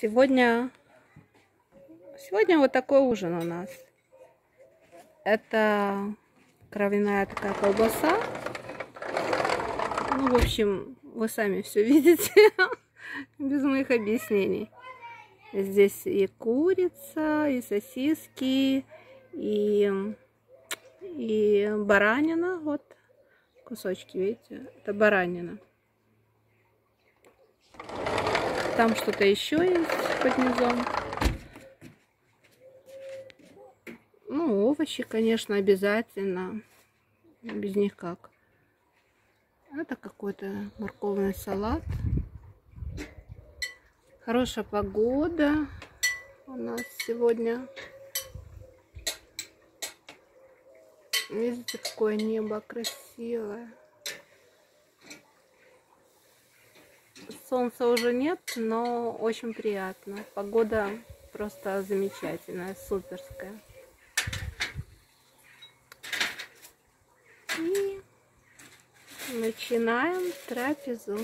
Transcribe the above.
Сегодня, сегодня вот такой ужин у нас. Это кровяная такая колбаса. Ну, в общем, вы сами все видите, без моих объяснений. Здесь и курица, и сосиски, и, и баранина. Вот кусочки, видите, это баранина. Там что-то еще есть под низом. Ну, овощи, конечно, обязательно. Без них как. Это какой-то морковный салат. Хорошая погода у нас сегодня. Видите, какое небо красивое. Солнца уже нет, но очень приятно. Погода просто замечательная, суперская. И начинаем трапезу.